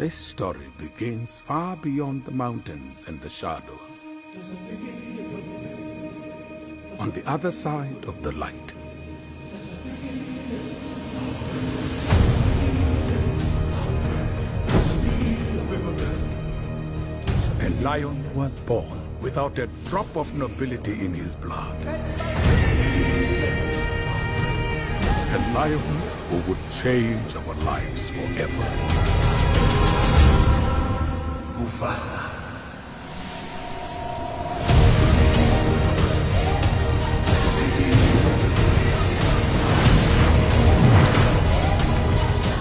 This story begins far beyond the mountains and the shadows. On the other side of the light. A lion was born without a drop of nobility in his blood. Lion who would change our lives forever. Mufasa.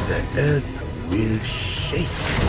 The earth will shake.